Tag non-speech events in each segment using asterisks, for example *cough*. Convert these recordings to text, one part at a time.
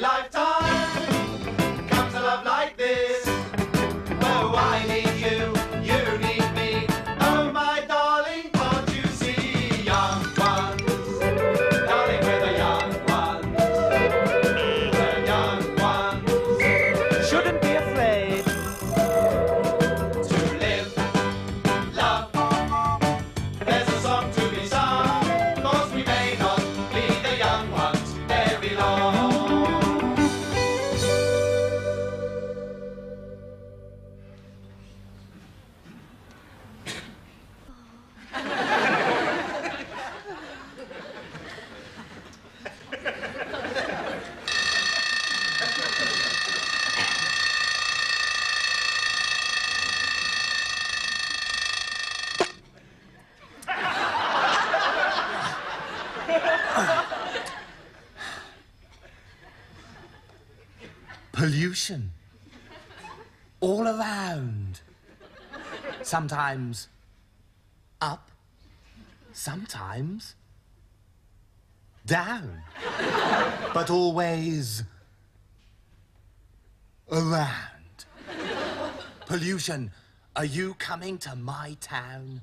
lifetime Pollution. All around. Sometimes up, sometimes down. But always around. Pollution, are you coming to my town?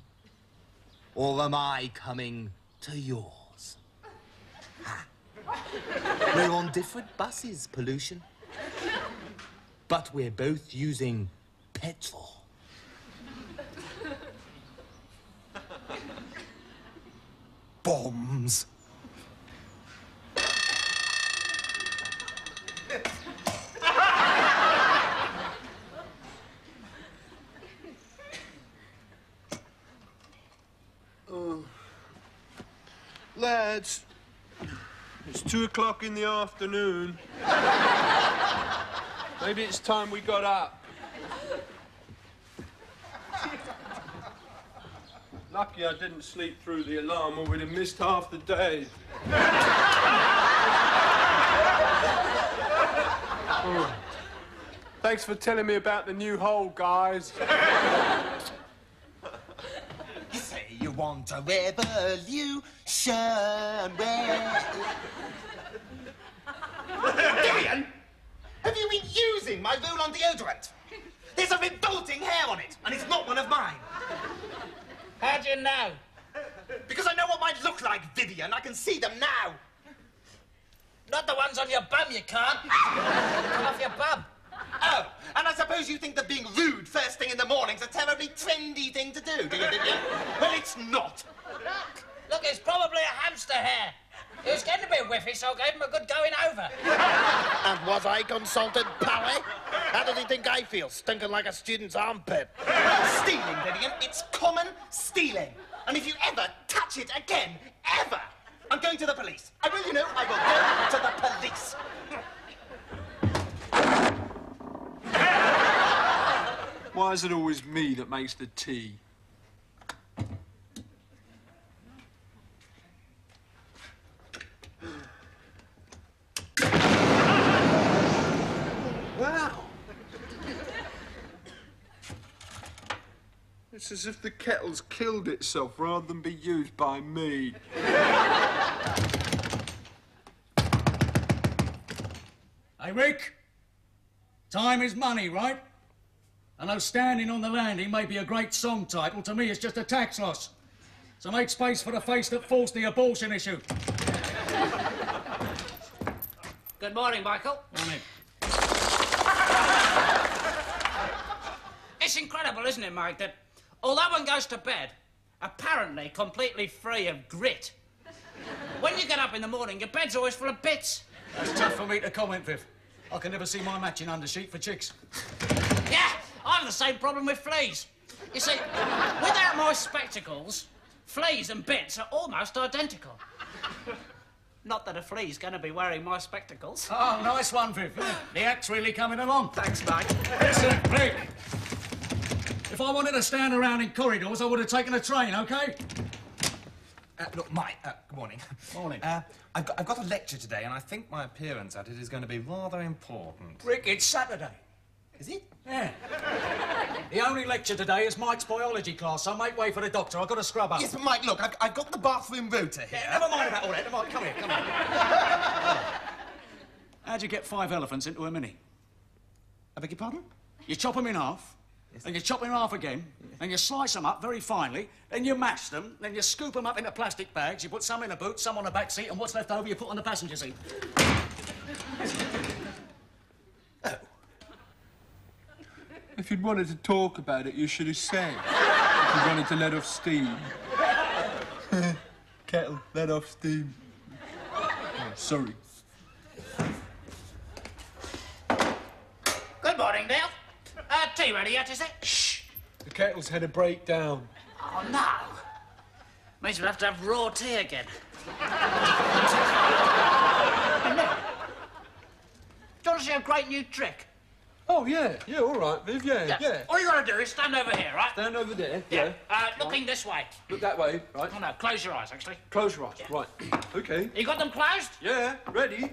Or am I coming to yours? Ha. We're on different buses, pollution. But we're both using petrol. Bombs. Lads, it's two o'clock in the afternoon. Maybe it's time we got up. Lucky I didn't sleep through the alarm or we'd have missed half the day. Oh. Thanks for telling me about the new hole, guys. you Say you want a revolution. Where... Vyvyan, have you been using my roll-on deodorant? *laughs* There's a revolting hair on it, and it's not one of mine. How do you know? Because I know what mine look like, Vyvyan. I can see them now. Not the ones on your bum, you can't. *laughs* Come off your bum. Oh, and I suppose you think that being rude first thing in the morning's a terribly trendy thing to do, do you, Vyvyan? well, it's not. Look, Look, it's probably a hamster hair. It was getting a bit whiffy, so I gave him a good going over. *laughs* And was I consulted, Pally? How does he think I feel, stinking like a student's armpit? Stealing, Vyvyan. It's common stealing. And if you ever touch it again, ever, I'm going to the police. I will, you know, I will go to the police. Why is it always me that makes the tea? Wow. It's as if the kettle's killed itself rather than be used by me. Hey, Rick. Time is money, right? I know standing on the landing may be a great song title. To me, it's just a tax loss. So make space for the face that forced the abortion issue. Good morning, Michael. Morning. It's incredible, isn't it, Mike, that although one goes to bed apparently completely free of grit, when you get up in the morning, your bed's always full of bits. That's tough for me to comment, Viv. I can never see my matching undersheet for chicks. Yeah, I have the same problem with fleas. You see, without my spectacles, fleas and bits are almost identical. Not that a flea's going to be wearing my spectacles. Oh, nice one, Viv. The act's really coming along. Thanks, Mike. Listen, Rick. If I wanted to stand around in corridors, I would have taken a train, okay? Uh, look, Mike, uh, good morning. Morning. Uh, I've, got, I've got a lecture today, and I think my appearance at it is going to be rather important. Rick, it's Saturday. Is it? Yeah. the only lecture today is Mike's biology class, so make way for the doctor. I've got to scrub up. Yes, but Mike, look, I've, I've got the bathroom rota here. Yeah, never mind about all that. Never mind. Come here, come here. How'd you get five elephants into a mini? I beg your pardon? You chop them in half, and you chop them in half again, and you slice them up very finely, then you mash them, then you scoop them up into plastic bags, you put some in a boot, some on the back seat, and what's left over you put on the passenger seat. *laughs* Oh. If you'd wanted to talk about it, you should have said. If you wanted to let off steam. *laughs* Kettle, let off steam. Oh, sorry. Good morning, Neil. Uh, tea ready yet, is it? Shh! The kettle's had a breakdown. Oh, no. Means we'll have to have raw tea again. Do you want to see a great new trick? Oh, yeah. Yeah, all right, Viv. Yeah, yeah. All you got to do is stand over here, right? Stand over there. Yeah. Uh, looking this way. Look that way. Right. Oh, no, close your eyes, actually. Close your eyes. Right. Okay. You got them closed? Yeah, ready?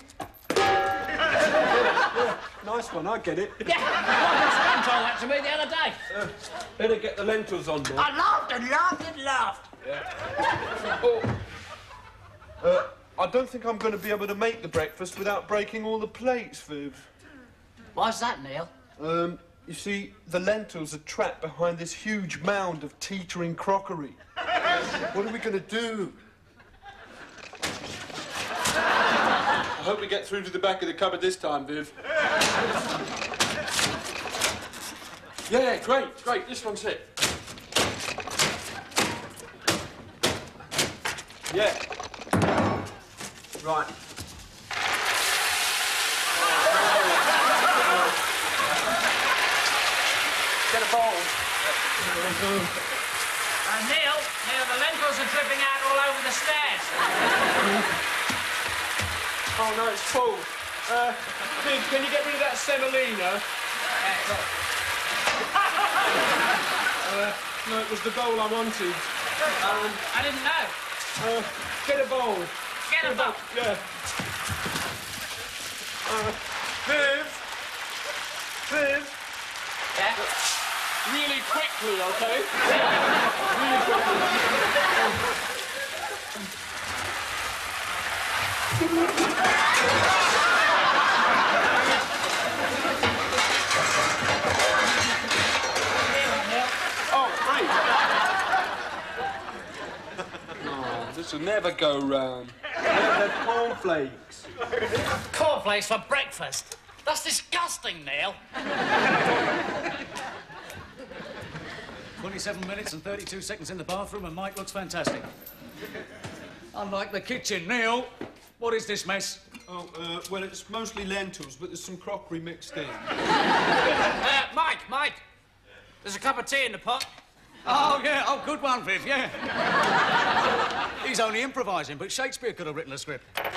*laughs* nice one, I get it. *laughs* Yeah. My son told that to me the other day. Uh, better get the lentils on there. I laughed and laughed and laughed. Yeah. Oh. Uh, I don't think I'm going to be able to make the breakfast without breaking all the plates, Viv. Why's that, Neil? Um, you see, the lentils are trapped behind this huge mound of teetering crockery. what are we going to do? I hope we get through to the back of the cupboard this time, Viv. yeah, great, great. This one's it. Yeah. Right. Get a bowl. Uh, Neil, Neil, the lentils are dripping out all over the stairs. Oh no, it's full. Uh, can you get rid of that semolina? *laughs* uh, no, it was the bowl I wanted. Um, I didn't know. uh, get a bowl. Get a bowl. Yeah. Uh, Viv. Viv. Yeah? Really quickly, okay? *laughs* really quickly. Oh, great. Oh, Oh, oh, this will never go round. They're cornflakes. Cornflakes for breakfast. That's disgusting, Neil. 27 minutes and 32 seconds in the bathroom, and Mike looks fantastic. Unlike the kitchen, Neil, what is this mess? Oh, uh, well, it's mostly lentils, but there's some crockery mixed in. *laughs* Uh, Mike, Mike. There's a cup of tea in the pot. Oh, yeah, oh, good one, Viv, yeah. He's only improvising, but Shakespeare could have written a script. *laughs* That's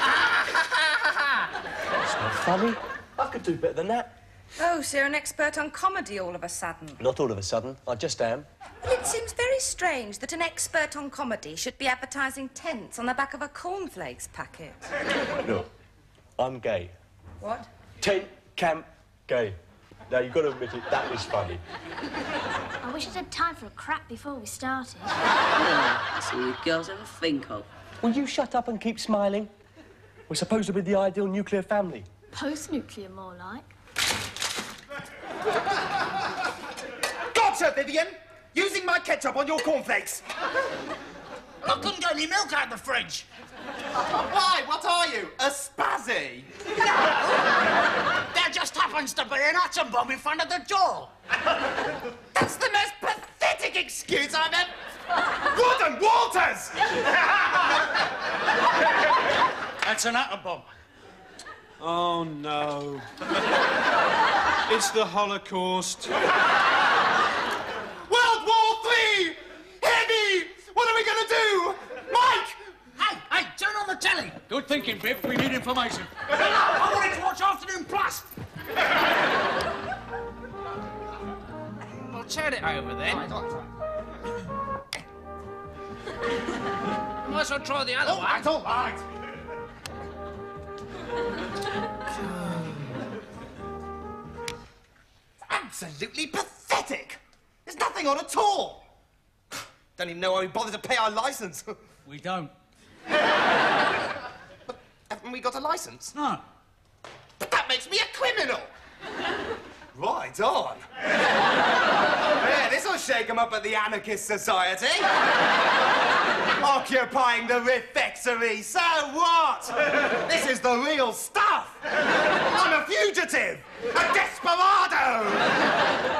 not funny? I could do better than that. Oh, so you're an expert on comedy all of a sudden. Not all of a sudden. I just am. Well, it seems very strange that an expert on comedy should be advertising tents on the back of a cornflakes packet. *laughs* Look, I'm gay. What? Tent, camp, gay. Now, you've got to admit it, that was funny. I wish I'd had time for a crap before we started. *laughs* That's all you girls ever think of. Will you shut up and keep smiling? We're supposed to be the ideal nuclear family. Post-nuclear, more like. Gotcha, Vyvyan! Using my ketchup on your cornflakes. I couldn't get any milk out of the fridge. Why? What are you? A spazzy? No! there just happens to be an atom bomb in front of the door. That's the most pathetic excuse I've ever. Gordon Walters! That's an atom bomb. Oh, no. It's the Holocaust. *laughs* World War Three! Hear me! What are we gonna do? Mike! Hey, hey, turn on the telly. Good thinking, Viv. We need information. No, I wanted to watch Afternoon Plus. Well, turn it over then. Might as well try the other Oh, one. that's all right. Absolutely pathetic. There's nothing on at all. *sighs* Don't even know why we bothered to pay our license. *laughs* We don't. but Haven't we got a license? No. But that makes me a criminal. *laughs* Right on. *laughs* yeah, this'll shake 'em up at the Anarchist Society. Occupying the refectory, so what? This is the real stuff. *laughs* I'm a fugitive, a desperado.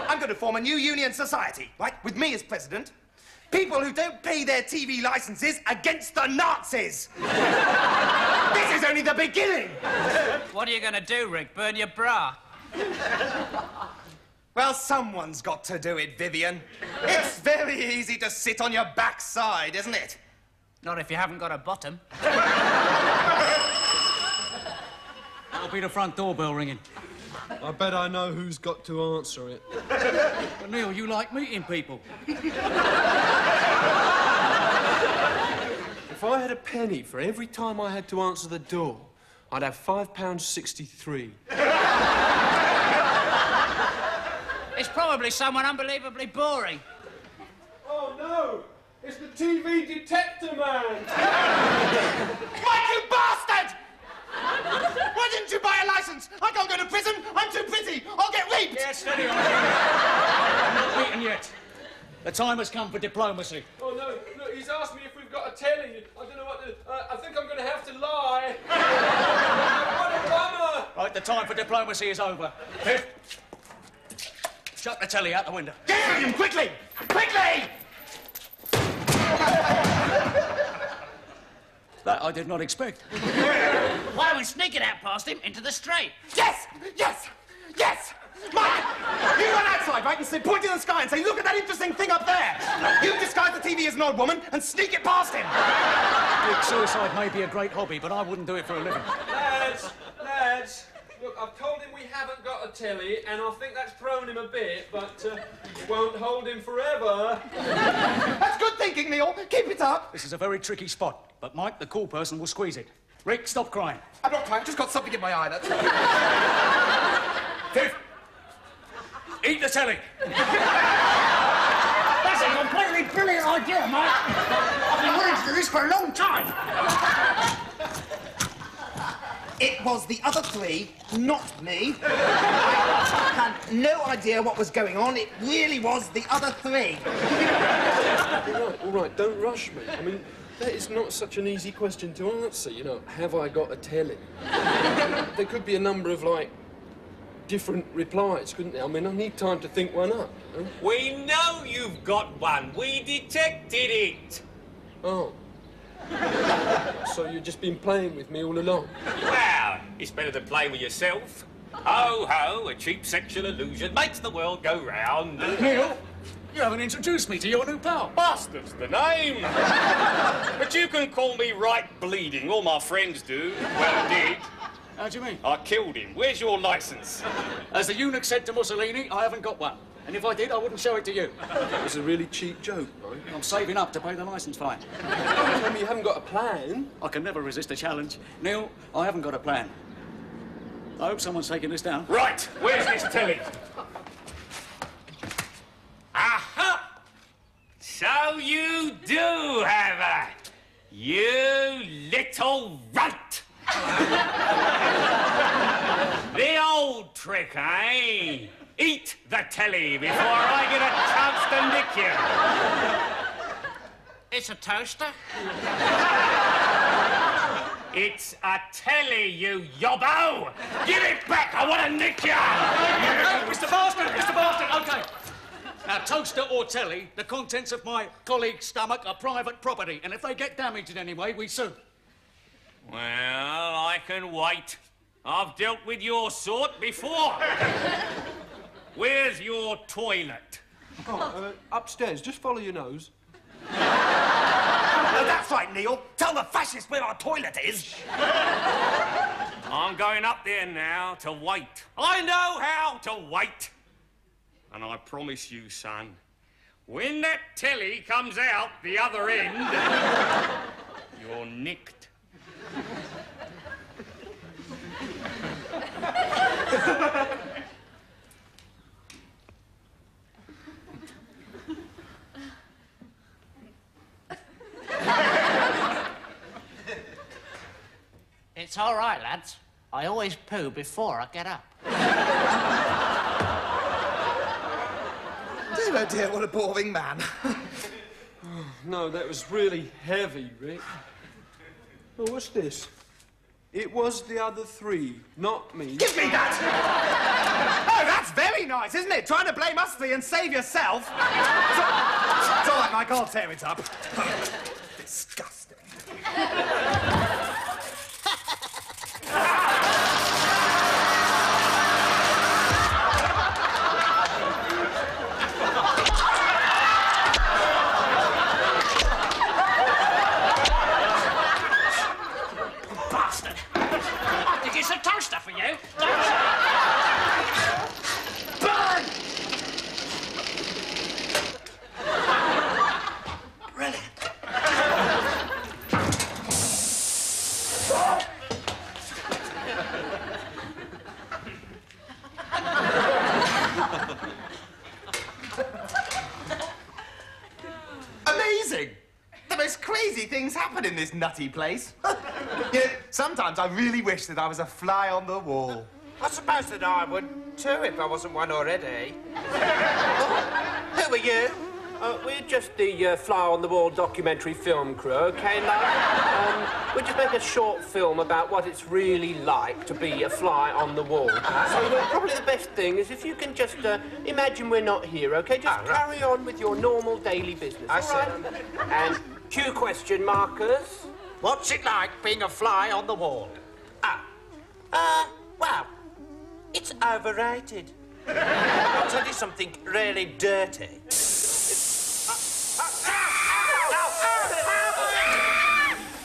I'm going to form a new union society, right, with me as president. People who don't pay their TV licenses against the Nazis. this is only the beginning. What are you gonna do, Rick? Burn your bra? Well, someone's got to do it, Vyvyan. It's very easy to sit on your backside, isn't it? Not if you haven't got a bottom. *laughs* That'll be the front doorbell ringing. I bet I know who's got to answer it. But Neil, you like meeting people. If I had a penny for every time I had to answer the door, I'd have five pounds sixty-three. It's probably someone unbelievably boring. Oh no! It's the TV detector man! Mike, you bastard! Why didn't you buy a license? I can't go to prison. I'm too pretty. I'll get raped. Yeah, steady on. *laughs* I'm not beaten yet. The time has come for diplomacy. Oh no! Look, he's asked me if we've got a telly. I don't know what to. Uh, I think I'm going to have to lie. *laughs* what a bummer! Right, the time for diplomacy is over. Biff, chuck the telly out the window. Get him quickly! Quickly! *laughs* That I did not expect. *laughs* Why don't we sneak it out past him into the street? Yes! Yes! Yes! Mike! You run outside, right, and say, point to the sky and say, look at that interesting thing up there! You disguise the TV as an old woman and sneak it past him! Rick, suicide may be a great hobby, but I wouldn't do it for a living. Lads, lads, look, I've told him we haven't got a telly, and I think that's thrown him a bit, but uh, it won't hold him forever. That's good thinking, Neil. Keep it up. This is a very tricky spot, but Mike, the cool person, will squeeze it. Rick, stop crying. I'm not crying, I've just got something in my eye. That's Biff, *laughs* eat the telly. That's a completely brilliant idea, Mike. I've been wanting to do this for a long time. It was the other three, not me. I had no idea what was going on. It really was the other three. All right, all right, don't rush me. I mean, that is not such an easy question to answer, you know. Have I got a telly? *laughs* there could be a number of, like, different replies, couldn't there? I mean, I need time to think one up. We know you've got one. We detected it. Oh. *laughs* so you've just been playing with me all along? Well, it's better than playing with yourself. Ho ho, a cheap sexual illusion makes the world go round. *laughs* Neil, you haven't introduced me to your new pal. Bastard's the name. *laughs* but you can call me right bleeding. All my friends do. Well, did. How do you mean? I killed him. Where's your license? As the eunuch said to Mussolini, I haven't got one. And if I did, I wouldn't show it to you. It was a really cheap joke, Mike. I'm saving up to pay the license fine. Tell me you haven't got a plan. I can never resist a challenge. Neil, I haven't got a plan. I hope someone's taking this down. Right, where's this telly? So you do have a, you little runt! the old trick, eh? Eat the telly before I get a chance to nick you. It's a toaster. It's a telly, you yobbo! Give it back! I want to nick you! Mr. Bastard! Mr. Bastard! Okay. Now, toaster or telly, the contents of my colleague's stomach are private property, and if they get damaged in any way, we sue. Well, I can wait. I've dealt with your sort before. *laughs* Where's your toilet? Oh, uh, upstairs. Just follow your nose. Oh, that's right, Neil. Tell the fascists where our toilet is. *laughs* I'm going up there now to wait. I know how to wait. And I promise you, son, when that telly comes out the other end, *laughs* you're nicked. It's all right, lads. I always poo before I get up. *laughs* *laughs* Oh dear, what a boring man. *laughs* No, that was really heavy, Rick. Oh, what's this? It was the other three, not me. Give me that! *laughs* oh, that's very nice, isn't it? Trying to blame us three and save yourself. It's all, it's all right, Mike, I'll tear it up. Disgusting. Nutty place. *laughs* you know, sometimes I really wish that I was a fly on the wall. I suppose that I would too if I wasn't one already. Who are you? Uh, we're just the uh, fly on the wall documentary film crew, okay, love? Um, we just make a short film about what it's really like to be a fly on the wall. So uh, probably the best thing is if you can just uh, imagine we're not here, okay? Just right. carry on with your normal daily business. I all see. right? And cue question markers. What's it like being a fly on the wall? Ah, uh, well, it's overrated. I'll tell you something really dirty.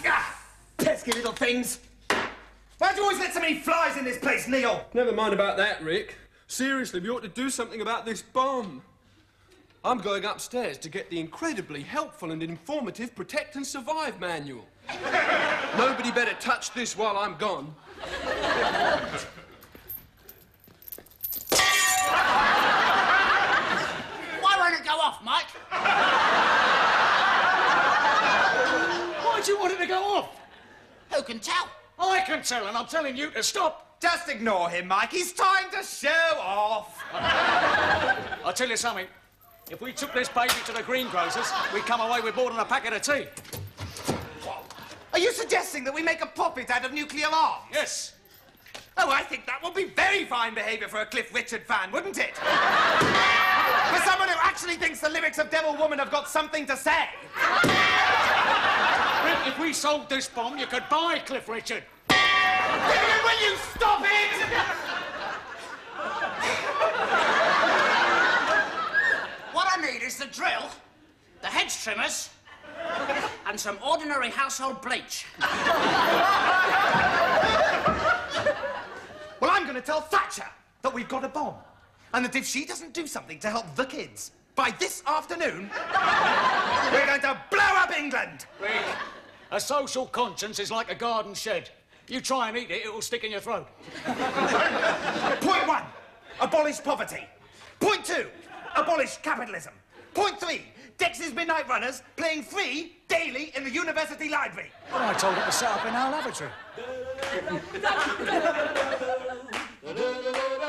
Ah, pesky little things. Why do you always let so many flies in this place, Neil? Never mind about that, Rick. Seriously, we ought to do something about this bomb. I'm going upstairs to get the incredibly helpful and informative Protect and Survive manual. Nobody better touch this while I'm gone. Why won't it go off, Mike? Why do you want it to go off? Who can tell? I can tell, and I'm telling you to stop. Just ignore him, Mike. He's trying to show off. I'll tell you something. If we took this baby to the greengrocers, we'd come away with more than a packet of tea. Are you suggesting that we make a puppet out of nuclear arms? Yes. Oh, I think that would be very fine behaviour for a Cliff Richard fan, wouldn't it? for someone who actually thinks the lyrics of Devil Woman have got something to say. If we sold this bomb, you could buy Cliff Richard. Will you stop it? What I need is the drill, the hedge trimmers, and some ordinary household bleach. Well, I'm going to tell Thatcher that we've got a bomb. And that if she doesn't do something to help the kids, by this afternoon, we're going to blow up England. Rick, a social conscience is like a garden shed. You try and eat it, it will stick in your throat. Point one, abolish poverty. Point two, abolish capitalism. Point three, Dexys Midnight Runners playing free daily in the university library. Well, I told it to set up in our lavatory. *laughs*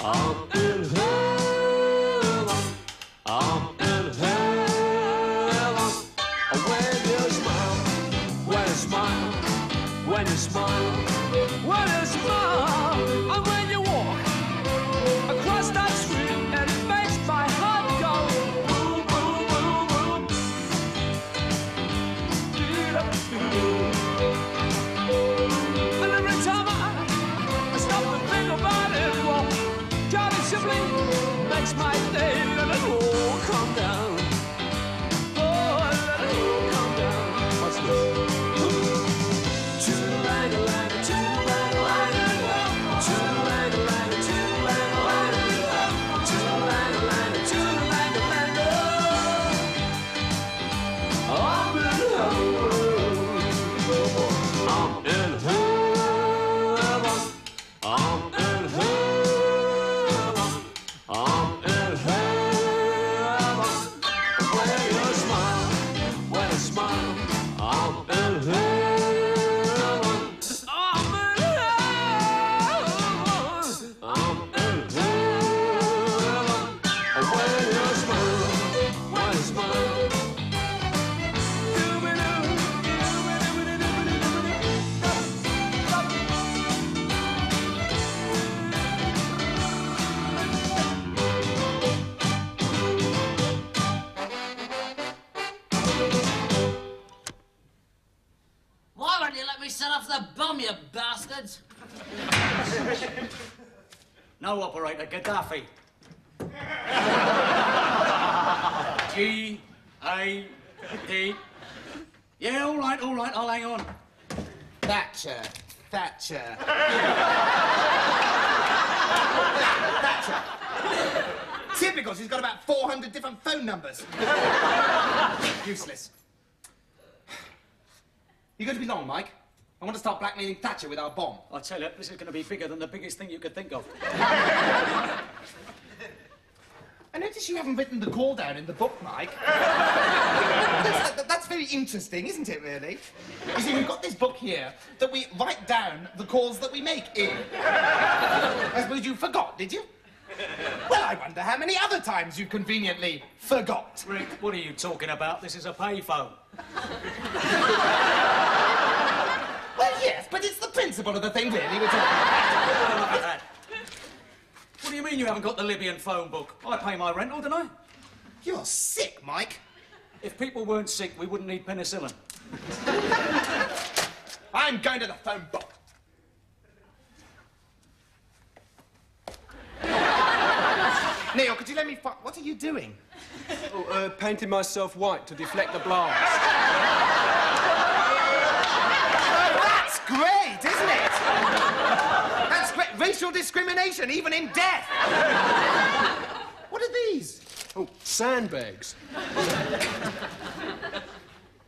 I'll Gaddafi. *laughs* G A D. Yeah, all right, all right, I'll hang on. Thatcher. Thatcher. Thatcher. Typical, she's got about 400 different phone numbers. Useless. You going to be long, Mike? I want to start blackmailing Thatcher with our bomb. I tell you, this is going to be bigger than the biggest thing you could think of. *laughs* I notice you haven't written the call down in the book, Mike. *laughs* that's, that's very interesting, isn't it, really? You see, we've got this book here that we write down the calls that we make in. I suppose you forgot, did you? Well, I wonder how many other times you conveniently forgot. Rick, what are you talking about? This is a payphone. *laughs* Well, yes, but it's the principle of the thing, really. We're talking Look at that. What do you mean you haven't got the Libyan phone book? I pay my rental, don't I? You're sick, Mike. If people weren't sick, we wouldn't need penicillin. *laughs* I'm going to the phone book. *laughs* Neil, could you let me fi- What are you doing? Oh, uh, painting myself white to deflect the blast. *laughs* That's great, isn't it? *laughs* That's great. Racial discrimination, even in death. What are these? Oh, sandbags.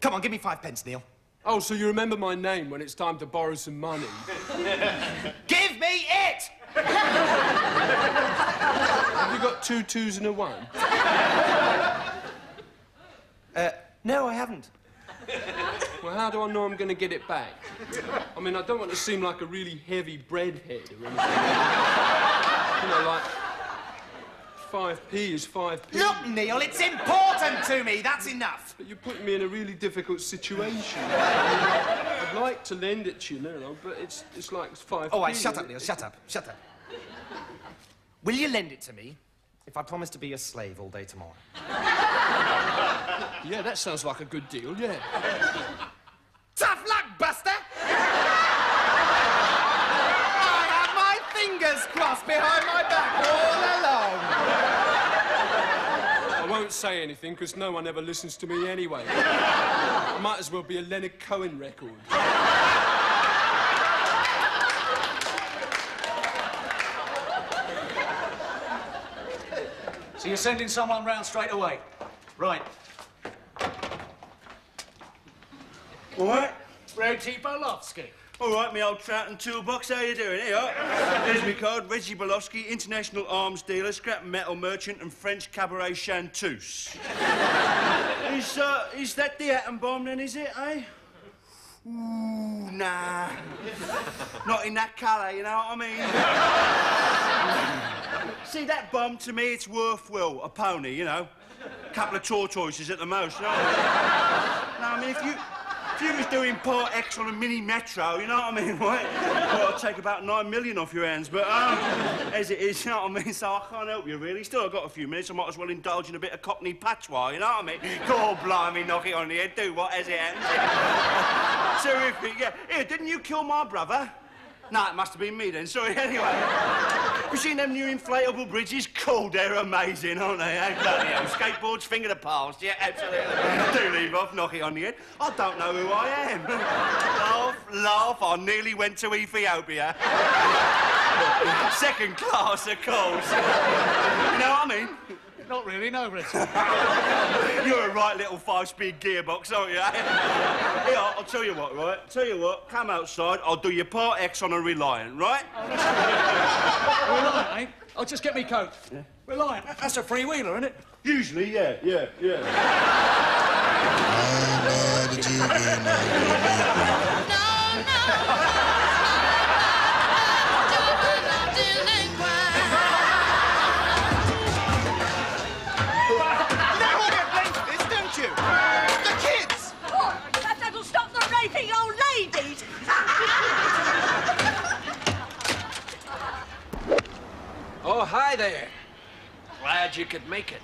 Come on, give me five pence, Neil. Oh, so you remember my name when it's time to borrow some money? *laughs* Give me it! Have you got two twos and a one? *laughs* Uh, no, I haven't. Well, how do I know I'm going to get it back? I mean, I don't want to seem like a really heavy breadhead or anything. you know, like 5p is 5p. Look, Neil, it's important to me. That's enough. But you're putting me in a really difficult situation. I'd like to lend it to you Neil, but it's, it's like 5p. Oh, right, shut up, Neil. Shut up. Shut up. Will you lend it to me if I promise to be a slave all day tomorrow? Yeah, that sounds like a good deal, yeah. Tough luck, Buster! I have my fingers crossed behind my back all along. I won't say anything because no one ever listens to me anyway. Might as well be a Leonard Cohen record. So you're sending someone round straight away? Right. All right? Reggie Bolofsky. All right, me old trout and toolbox, how you doing? Here, here's my card, Reggie Bolofsky, international arms dealer, scrap metal merchant and French cabaret chanteuse. *laughs* is, uh, is that the atom bomb then, is it, eh? Ooh, nah. Not in that colour, you know what I mean? *laughs* See, that bomb, to me, it's worth, well, a pony, you know. A couple of tortoises at the most, you know? no, I mean, if you... If you was doing Part X on a mini metro, you know what I mean, right? Well, I'd take about nine million off your hands, but um, as it is, you know what I mean, so I can't help you, really. Still, I've got a few minutes, I might as well indulge in a bit of Cockney patois, you know what I mean? God blimey, knock it on the head, do what, as it happens. *laughs* Terrific, yeah. Here, didn't you kill my brother? No, it must have been me then. Sorry, *laughs* anyway. you seen them new inflatable bridges? Cool, they're amazing, aren't they? eh? Bloody hell. Skateboards, finger the past. Yeah, absolutely. *laughs* Do leave off, knock it on the head. I don't know who I am. *laughs* laugh, laugh, I nearly went to Ethiopia. Second class, of course. you know what I mean? Not really, no, Richard. *laughs* You're a right little five-speed gearbox, aren't you? *laughs* Here, I'll tell you what, right? Tell you what, come outside, I'll do your part X on a Reliant, right? *laughs* Reliant, eh? I'll just get me coat. Yeah. Reliant, that's a free-wheeler, isn't it? Usually, yeah, yeah, yeah. Oh, hi there. Glad you could make it.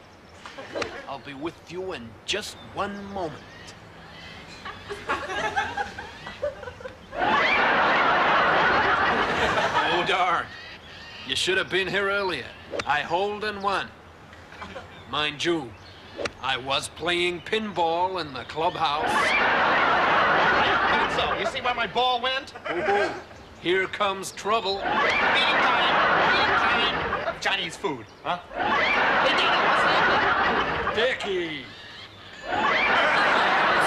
I'll be with you in just one moment. oh, darn. You should have been here earlier. I hold and won. Mind you, I was playing pinball in the clubhouse. So, you see where my ball went? Here comes trouble. Feeding time! Feeding time! Chinese food, huh? Hey, Dino, what's happening? Dickie!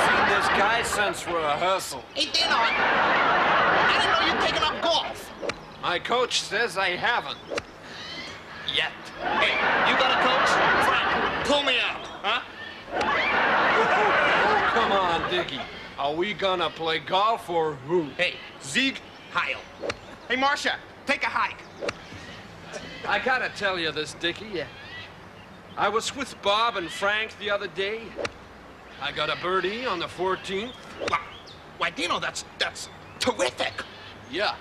Seen this guy since rehearsal. Hey, Dino, I didn't know you'd taken up golf. My coach says I haven't. Yet. Hey, you got a coach? Frank, pull me out, huh? Oh, come on, Dickie. Are we gonna play golf or who? Hey, Sieg Heil. Hey, Marcia, take a hike. I gotta tell you this, Dickie. I was with Bob and Frank the other day. I got a birdie on the 14th. Why, why Dino, that's, that's terrific. Yeah.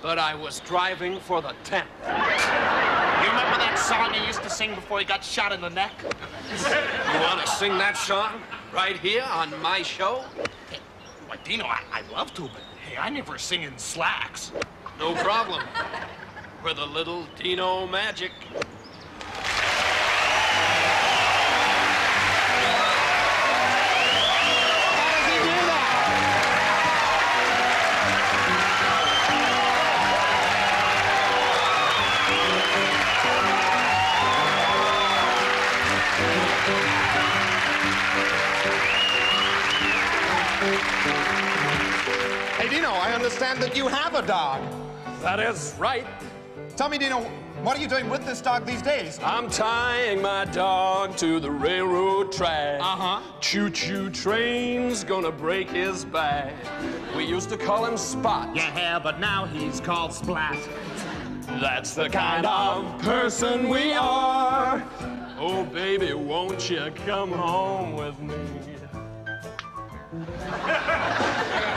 But I was driving for the 10th. You remember that song he used to sing before he got shot in the neck? *laughs* You wanna sing that song? Right here on my show? Hey, why, Dino, I, I'd love to, but hey, I never sing in slacks. No problem. With a little Dino magic. Hey, Dino, I understand that you have a dog. That is right. Tell me, Dino, what are you doing with this dog these days? I'm tying my dog to the railroad track. Uh-huh. Choo-choo train's gonna break his back. We used to call him Spot. Yeah, but now he's called Splat. That's the kind of person we are. Oh, baby, won't you come home with me? *laughs*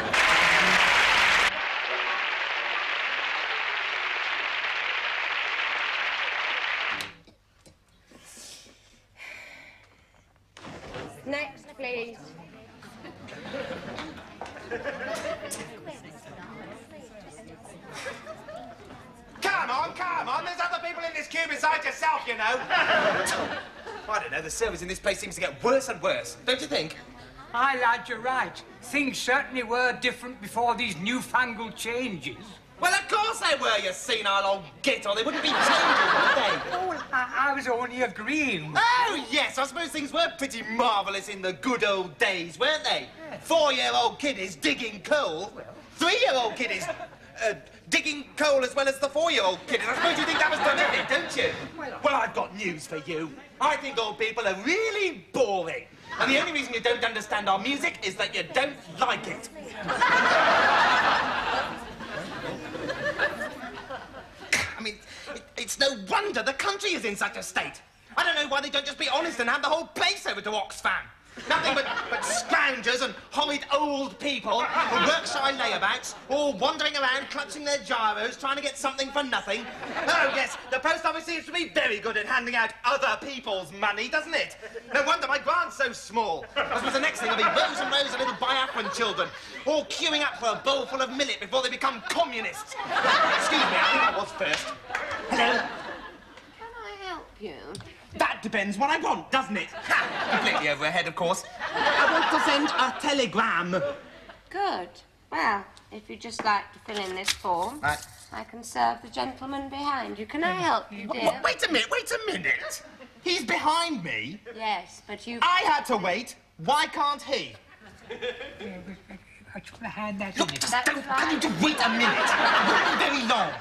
Next, please. Come on, come on. There's other people in this queue besides yourself, you know. I don't know. The service in this place seems to get worse and worse. Don't you think? Aye, lad, you're right. Things certainly were different before these newfangled changes. Well, of course they were, you senile old git, or they wouldn't be changes, would they? Oh, I, I was only agreeing. Oh, yes, I suppose things were pretty marvellous in the good old days, weren't they? Four-year-old kiddies digging coal. Three-year-old kiddies uh, digging coal as well as the four-year-old kiddies. I suppose you think that was terrific, don't you? Well, I've got news for you. I think old people are really boring. And the only reason you don't understand our music is that you don't like it. *laughs* I mean, it, it's no wonder the country is in such a state. I don't know why they don't just be honest and hand the whole place over to Oxfam. Nothing but, but scroungers and horrid old people who work shy layabouts, all wandering around clutching their giros, trying to get something for nothing. Oh, yes, the post office seems to be very good at handing out other people's money, doesn't it? No wonder my grant's so small. I suppose the next thing will be rows and rows of little Biafran children, all queuing up for a bowl full of millet before they become communists. Excuse me, I think I was first. Hello? Can I help you? That depends what I want, doesn't it? Ha! Completely over her head, of course. I want to send a telegram. Good. Well, if you'd just like to fill in this form, Right. I can serve the gentleman behind you. Can I mm. help you, Wait, dear? wait a minute, wait a minute. He's behind me. Yes, but you. I had to wait. Why can't he? I just want to hand that Look, in. just don't, can you just wait a minute? It won't be very long.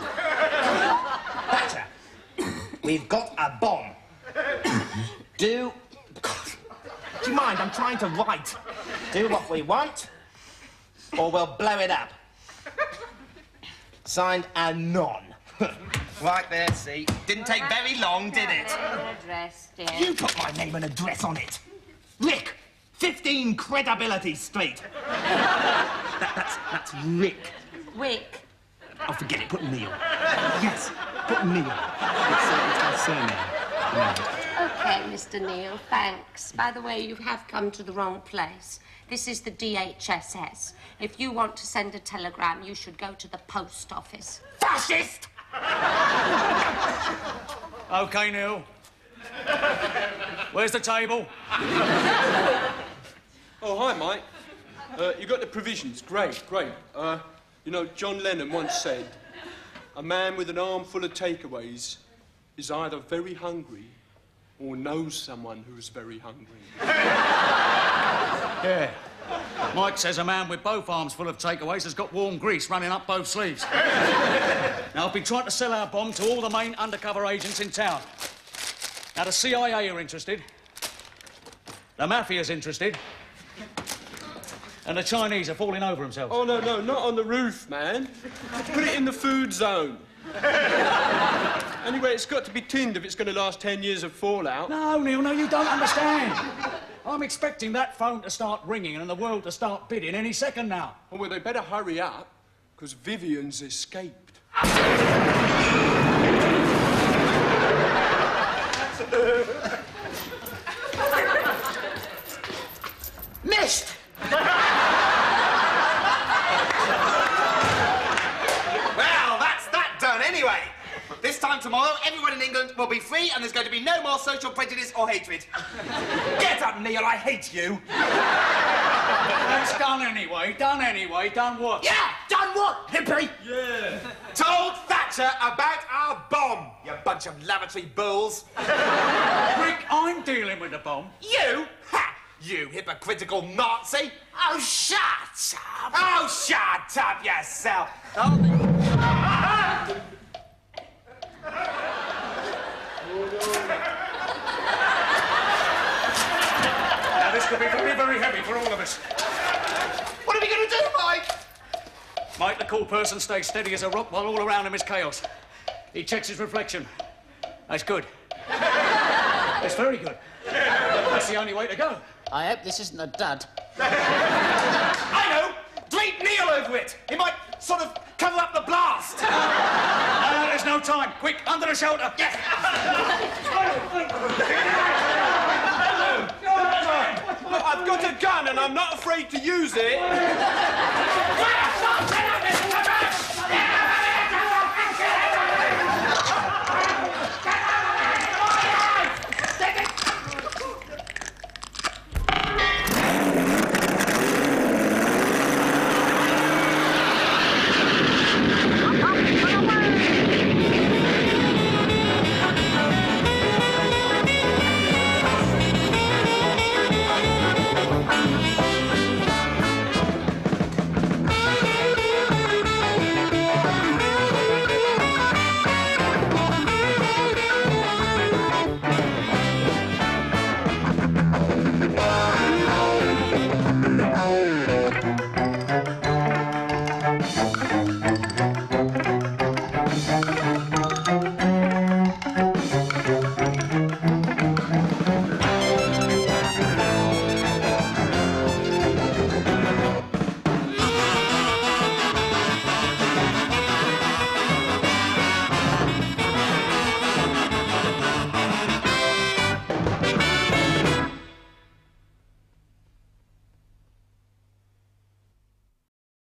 Thatcher, we've got a bomb. Do... Do you mind? I'm trying to write. Do what we want, or we'll blow it up. Signed, Anon. *laughs* right there, see? Didn't take very long, did it? Address. You put my name and address on it. Rick, 15 Credibility Street. *laughs* that, that's, that's Rick. Wick. Oh, forget it, put Neil. Yes, put Neil. It's, uh, it's my surname. Right. Okay, Mr. Neil, thanks. By the way, you have come to the wrong place. This is the DHSS. If you want to send a telegram, you should go to the post office. Fascist! OK, Neil. Where's the table? Oh, hi, Mike. Uh, you got the provisions. Great, great. Uh, you know, John Lennon once said, a man with an armful of takeaways is either very hungry or knows someone who's very hungry. Yeah. Mike says a man with both arms full of takeaways has got warm grease running up both sleeves. now, I've been trying to sell our bomb to all the main undercover agents in town. Now, the CIA are interested, the Mafia's interested, and the Chinese are falling over themselves. Oh, no, no, not on the roof, man. Put it in the food zone. Anyway, it's got to be tinned if it's going to last 10 years of fallout. No, Neil, no, you don't understand. I'm expecting that phone to start ringing and the world to start bidding any second now. Oh, well, they better hurry up, because Vyvyan's escaped. *laughs* tomorrow, everyone in England will be free and there's going to be no more social prejudice or hatred. *laughs* Get up, Neil, I hate you. *laughs* That's done anyway, done anyway, done what? Yeah, done what, hippie? Yeah. Told Thatcher about our bomb, you bunch of lavatory bulls. *laughs* Rick, I'm dealing with the bomb. You? Ha! You hypocritical Nazi! Oh, shut up! Oh, shut up yourself! Now, this could be very, very heavy for all of us. What are we going to do, Mike? Mike, the cool person, stays steady as a rock while all around him is chaos. He checks his reflection. That's good. That's very good. That's the only way to go. I hope this isn't a dud. I know! Drape Neil over it! It might sort of cover up the blast! No, no, there's no time. Quick, under the shelter. Yes. Look, I've got a gun and I'm not afraid to use it. *laughs*